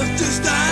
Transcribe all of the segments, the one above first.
just as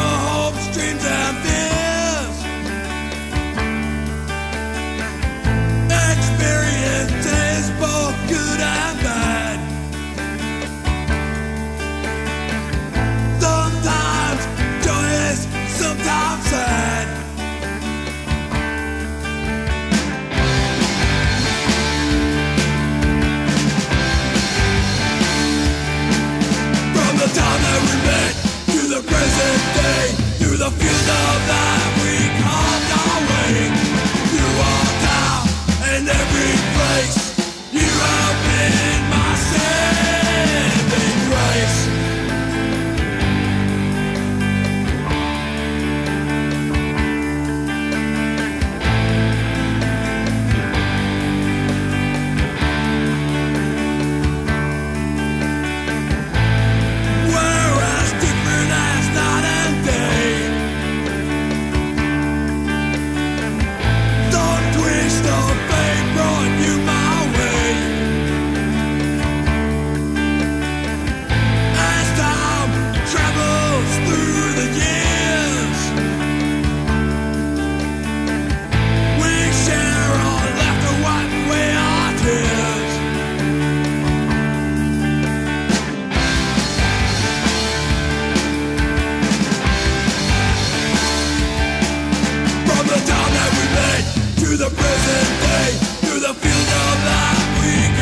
Yesterday through the fields of life we